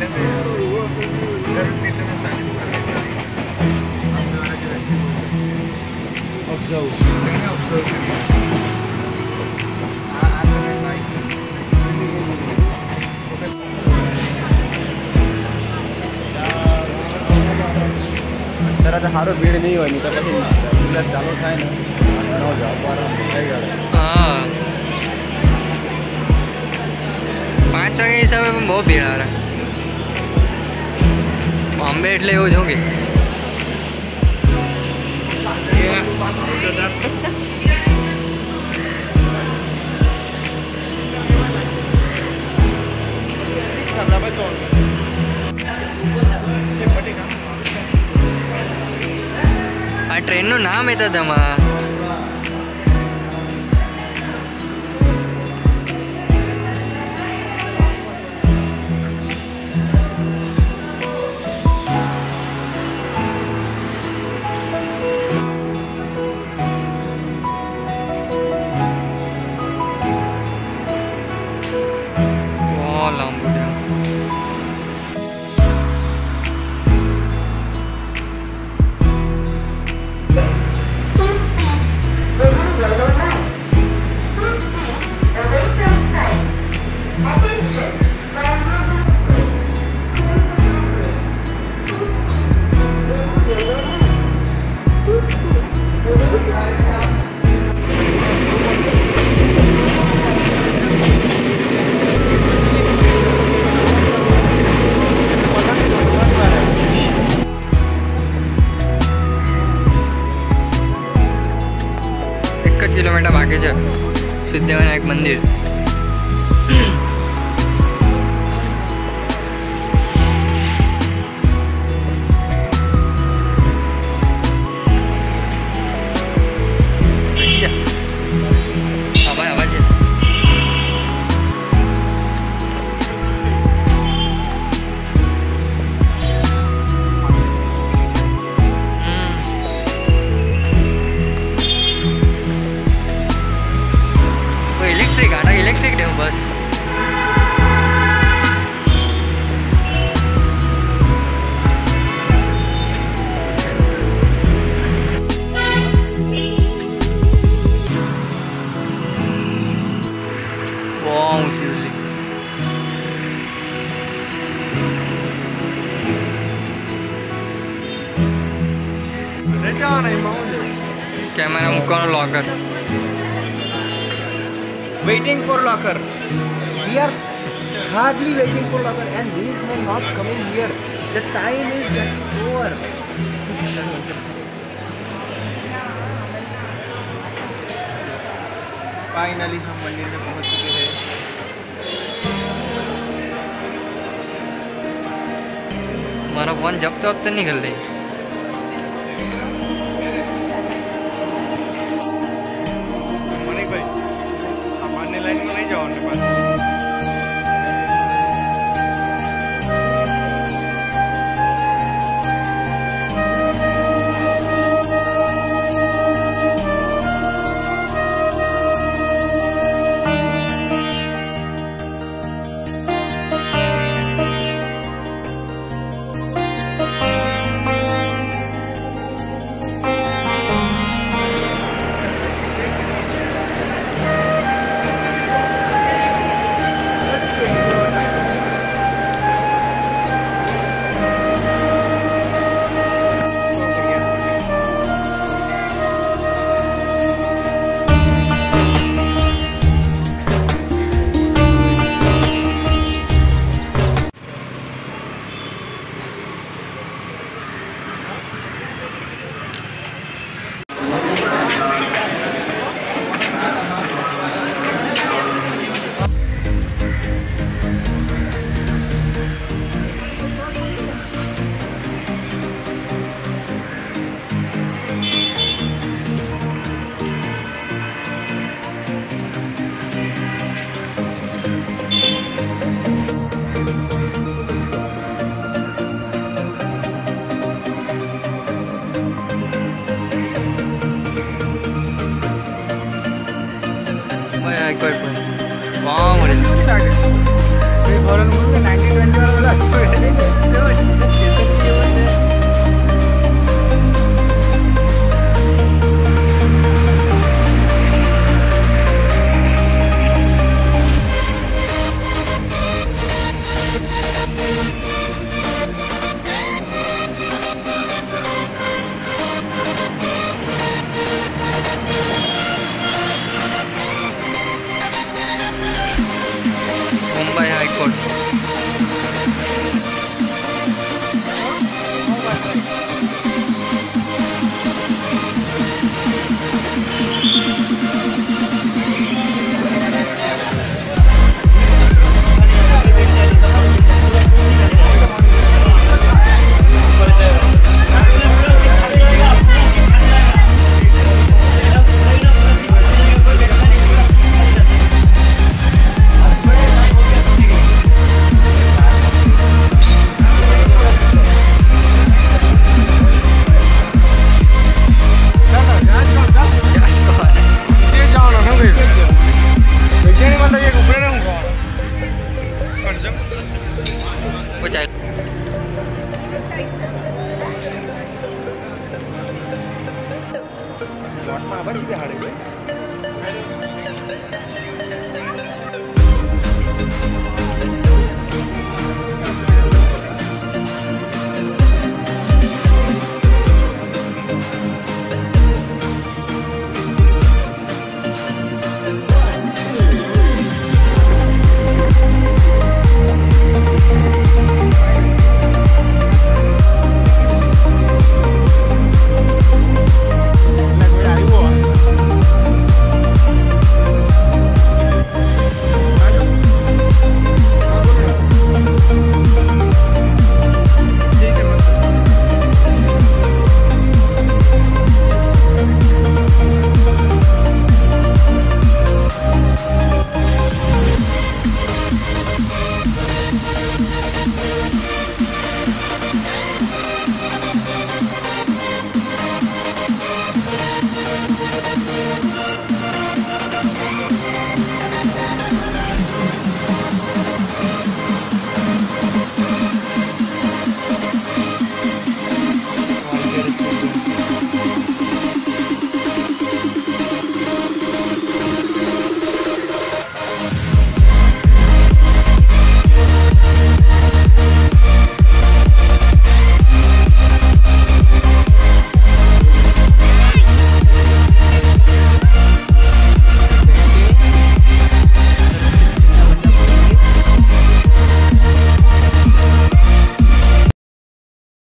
અત્યારે સારો ભીડ નહીં હોય નહીં તો પછી ચાલુ થાય ને ઘણો જવાબ હા પાંચ વાગ્યા હિસાબે બહુ ભીડ આવે બોમ્બે એટલે એવું છું કે આ ટ્રેનનું નામ એ તો તમારા મેડમ આગે છે સિદ્ધિવિનાયક મંદિર bus vâng, vâng. Wow, music. Camera một con lọt rồi. waiting for locker. We are hardly waiting for locker, and these men not coming here. The time is getting over. Finally, हम मंदिर में पहुंच चुके हैं हमारा one जब तक तो निकल रही Father, जाएगा वाटमा तो- आवाज